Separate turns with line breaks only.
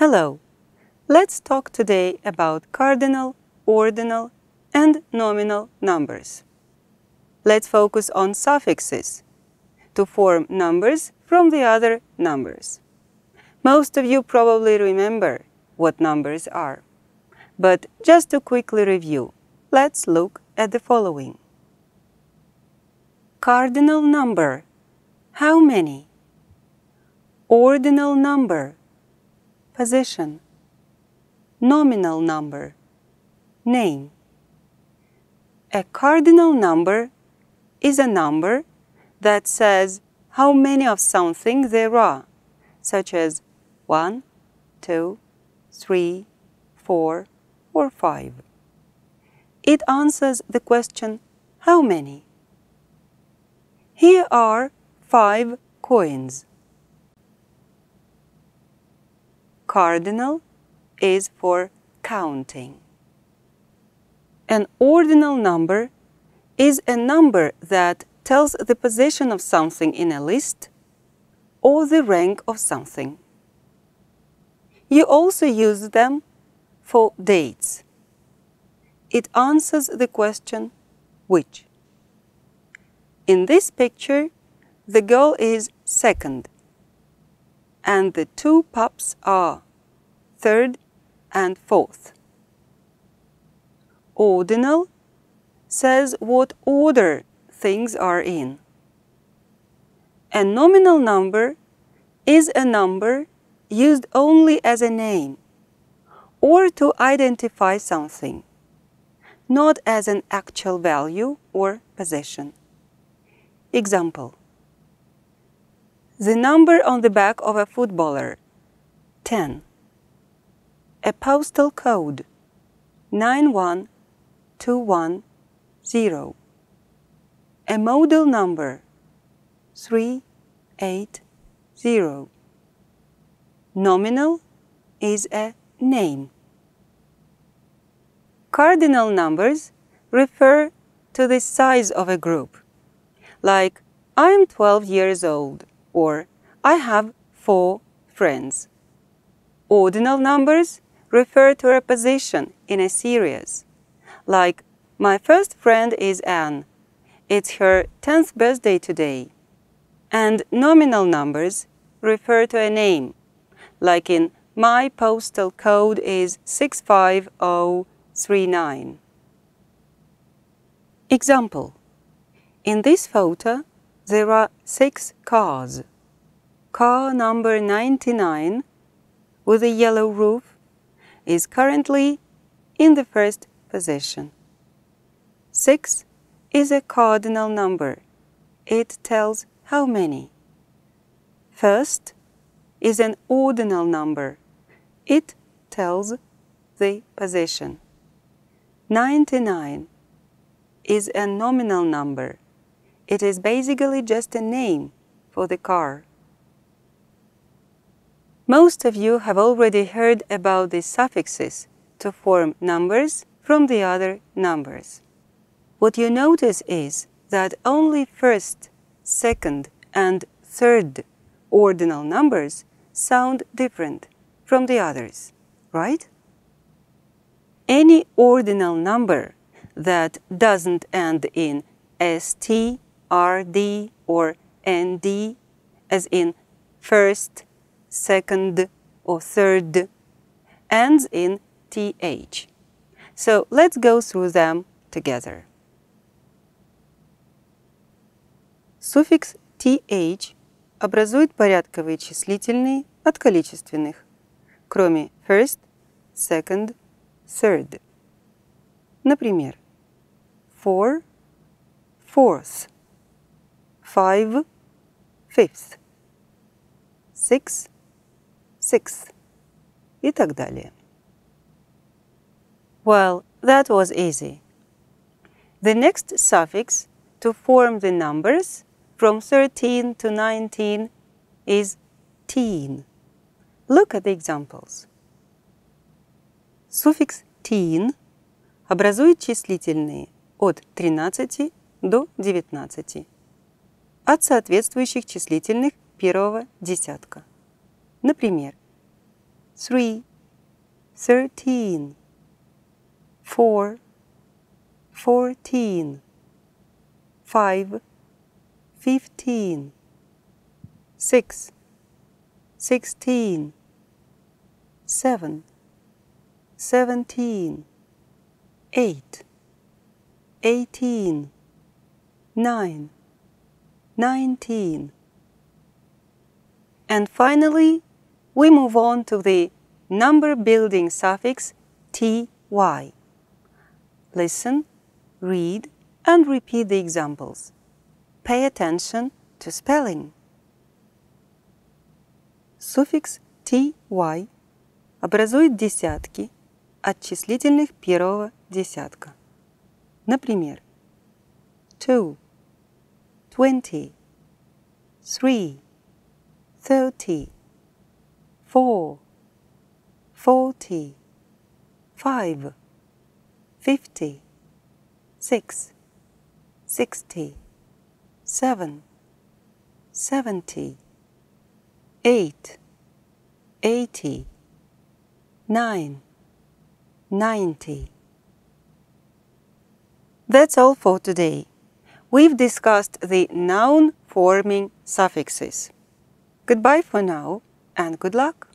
Hello! Let's talk today about cardinal, ordinal, and nominal numbers. Let's focus on suffixes to form numbers from the other numbers. Most of you probably remember what numbers are. But just to quickly review, let's look at the following. Cardinal number. How many? Ordinal number. Position. Nominal number. Name. A cardinal number is a number that says how many of something there are, such as 1, 2, 3, 4, or 5. It answers the question, how many? Here are five coins. Cardinal is for counting. An ordinal number is a number that tells the position of something in a list or the rank of something. You also use them for dates. It answers the question which. In this picture, the girl is second, and the two pups are third and fourth. Ordinal says what order things are in. A nominal number is a number used only as a name or to identify something, not as an actual value or possession. Example The number on the back of a footballer 10. A postal code 91210. A model number 380. Nominal is a name. Cardinal numbers refer to the size of a group, like I am 12 years old or I have four friends. Ordinal numbers refer to a position in a series, like my first friend is Anne. It's her 10th birthday today. And nominal numbers refer to a name, like in my postal code is 65039. Example In this photo, there are six cars. Car number 99 with a yellow roof is currently in the first position. Six is a cardinal number. It tells how many. First is an ordinal number. It tells the position. 99 is a nominal number. It is basically just a name for the car. Most of you have already heard about the suffixes to form numbers from the other numbers. What you notice is that only first, second, and third ordinal numbers sound different from the others, right? Any ordinal number that doesn't end in st, rd, or nd, as in first, second, or third, ends in th. So let's go through them together. Суффикс th образует порядковые числительные от количественных, кроме first, second, third. Например, four, fourth, five, fifth, six, sixth и так далее. Well, that was easy. The next suffix to form the numbers from 13 to 19 is teen. Look at the examples. Суффикс teen образует числительные от 13 до 19 От соответствующих числительных первого десятка. Например, three, thirteen, four, fourteen, five, fifteen, six, sixteen, seven, seventeen, eight, eighteen, nine, nineteen. And finally, we move on to the number building suffix ty. Listen, read, and repeat the examples. Pay attention to spelling. Суффикс ty образует десятки от числительных первого десятка. Например, two, twenty, three, thirty, four, forty, five, fifty, six, sixty, seven, seventy, eight, eighty, nine, ninety. That's all for today. We've discussed the noun forming suffixes. Goodbye for now and good luck.